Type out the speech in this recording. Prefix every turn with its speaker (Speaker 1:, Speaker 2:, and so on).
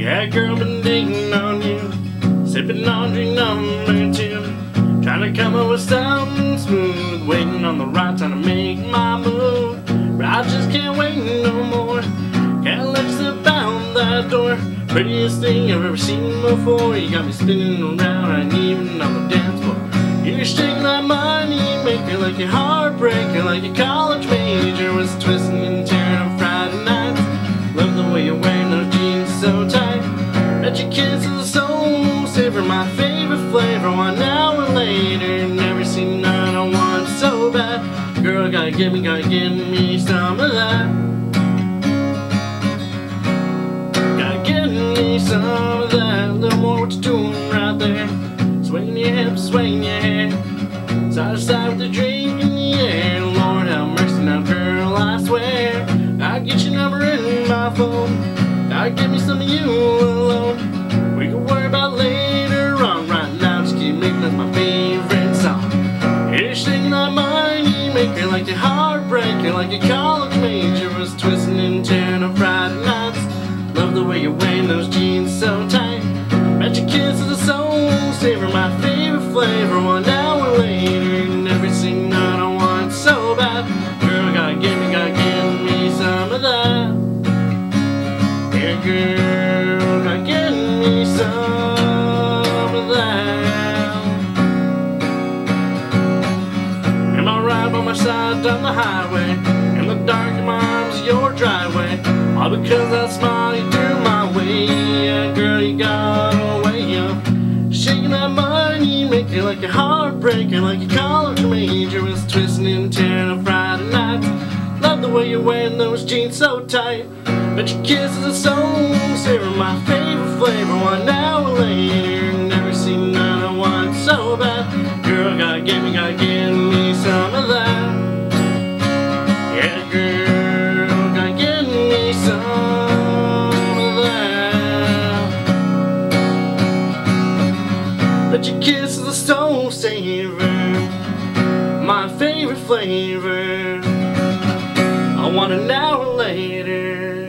Speaker 1: Yeah, girl, been digging on you, sipping drink number two, trying to come up with something smooth, waiting on the right time to make my move. But I just can't wait no more. Can't let you slip out that door. Prettiest thing I've ever seen before. You got me spinning around, I ain't even on the dance floor. You're shaking that money maker like your heartbreaker, like your college major was twisting Kiss is soul saver, my favorite flavor. One hour later, never seen none I want so bad. Girl, gotta give me, gotta give me some of that. Gotta give me some of that. A little more what you doing right there. Swinging your hips, swinging your hair. Side to side with the drink in the air. Lord have mercy now, girl, I swear. I'll get your number in my phone. I'll give me some of you alone. Maker like your college major was twisting and tearing on Friday nights. Love the way you're wearing those jeans so tight. Bet your kiss is a soul saver, my favorite flavor. My side down the highway? In the dark, my arms, your driveway. All because I smile you threw my way. Yeah, girl, you got a way up. Shaking that money, make it like a heartbreaker, like a college major was twisting and tearing on Friday nights. Love the way you're wearing those jeans so tight. But your kiss is a soul saver, my favorite flavor. One hour later, But your kiss is a soul saver, my favorite flavor. I want an hour later.